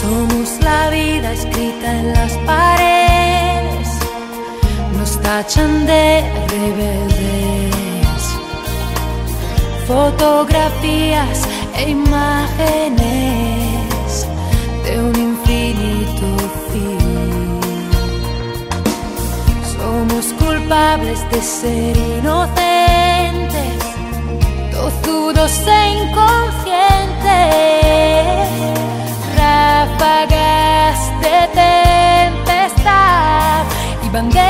Somos la vida escrita en las paredes, nos tachan de rebelde fotografías e imágenes de un infinito fin. Somos culpables de ser inocentes, tozudos e inconscientes, ráfagas de tempestad y banderas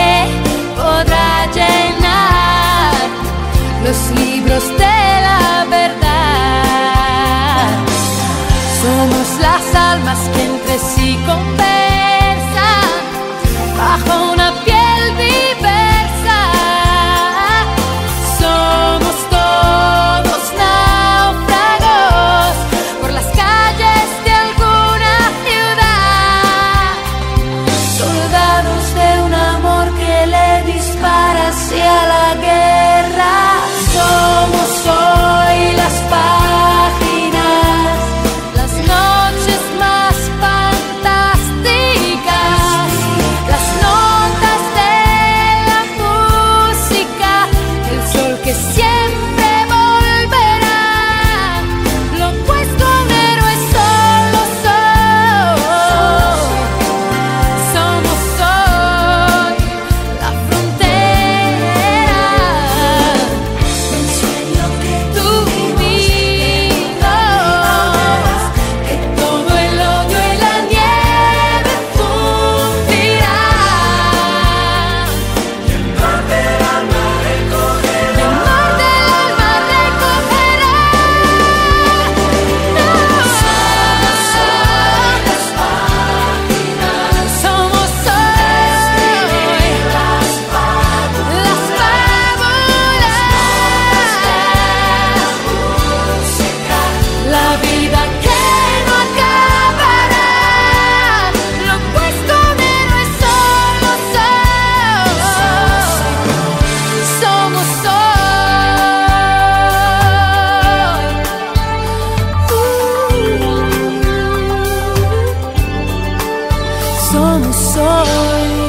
esqueci. somos hoy.